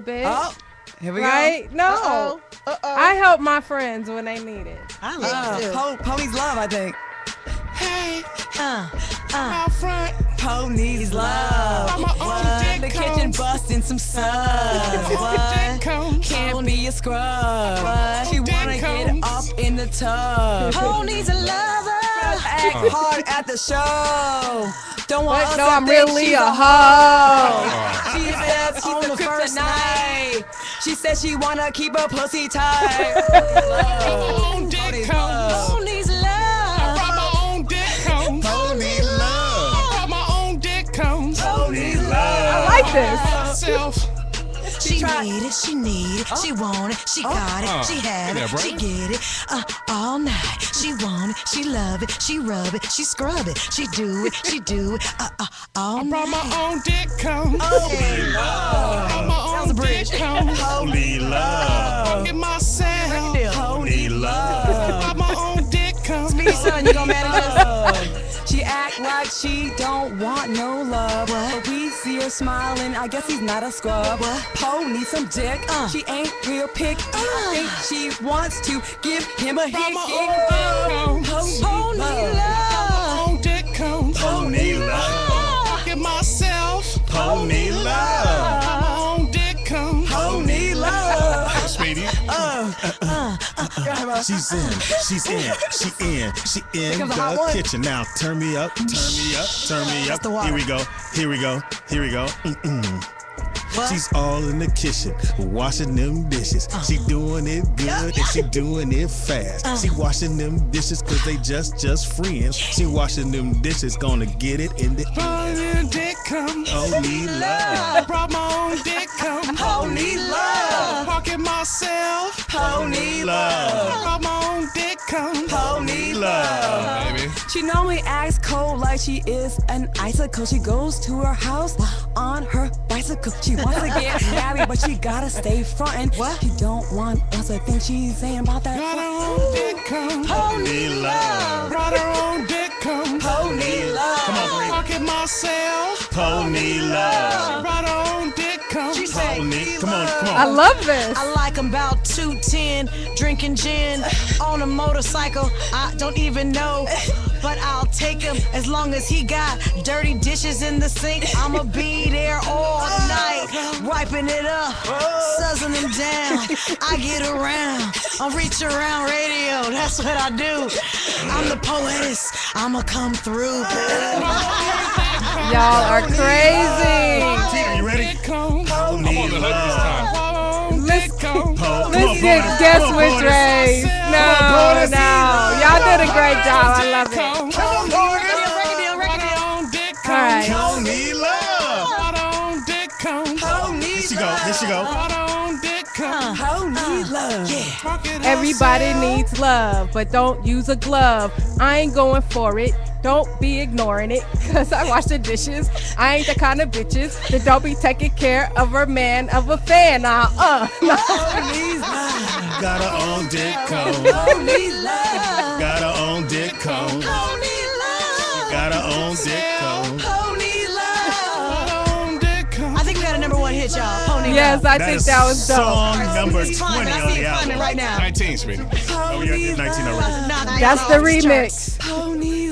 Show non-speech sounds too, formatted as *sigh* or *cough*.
bit. Oh, here we right? go. No. Uh-oh. Uh-oh. I help my friends when they need it. I like Uh, it too. po- Poe needs love, I think. Hey, Uh, uh. out front. Poe needs love. I'm a own What? dick The cone. kitchen busting some *laughs* subs. Dick What? Can't be a scrub. What? She wanna get up in the tub. Pony's a lover. Act hard at the show. Don't want But us no, I'm really a hoe. hoe. She says She's on the the first first night. She says she wanna keep her pussy tight. *laughs* own dick Poe needs cone. love. I love. brought my own dick cone. Pony love. I brought my own dick cone. Poe needs I love. like this. Myself. She tried- need it, she need it, she want it, she got it, Uh, she have it, she get it, uh, all night. She want it, she love it, she rub it, she scrub it, she do it, she do it, uh, uh, all I brought night. my own dick cone. Pony I love. brought my own dick cone. Holy love. Get myself. Holy love. I Brought my own dick cone. Speedy son, you gonna manage this? She act like she don't want no love. But we see her smiling, I guess he's not a scrub. Poe needs some dick. Uh. She ain't real picky. I think she wants to give him a my She's in, she's in, she in, she in the kitchen. Now turn me up, turn me up, turn me up. Here we go, here we go, here we go. Mm-mm. What? She's all in the kitchen, washing them dishes. She doing it good and she doing it fast. She washing them dishes cause they just just friends. She washing them dishes, gonna get it in the dick cone. only love. Cone. Pony Love, baby. She normally acts cold like she is an icicle. She goes to her house on her bicycle. She wants to get *laughs* married, but she gotta stay frontin'. What? She don't want us to think she's saying about that. Brought her own dick love. Brought her own dick. Pony love. Come on, Pocket myself. Pony love. I love this. I like him about 210, drinking gin *sighs* on a motorcycle. I don't even know, *sighs* but I'll take him as long as he got dirty dishes in the sink. I'ma be there all *laughs* oh, night, wiping it up, oh. suzzing them down. *laughs* I get around, I reach around radio. That's what I do. I'm the poetess. I'ma come through. *laughs* Y'all are crazy. Get bonus. guess Come on, race. No, no. Y'all did a great job. I love it. Cone. Record deal, record Brought deal. her own dick All cone. right. Pony love. Brought her own dick cone. Pony Here she go, here she go. Brought her own dick cone. Pony love. Pocket Everybody needs love, but don't use a glove. I ain't going for it. Don't be ignoring it, *laughs* cause I wash the dishes. I ain't the kind of bitches that don't be taking care of her man of a fan. Now, uh, Pony love. Got her own dick cone. Pony love. Got her own dick cone. Pony love. Got her own dick cone. Pony love. Brought her own dick cone. I think we got a number one hit, y'all. Pony yes, Love. I think that was dope. Song number He's 20 climbing. I on see the climbing album. right now. 19, Speedy. Oh, we got 19 already. Nah, nah, That's y'all the always remix. Pony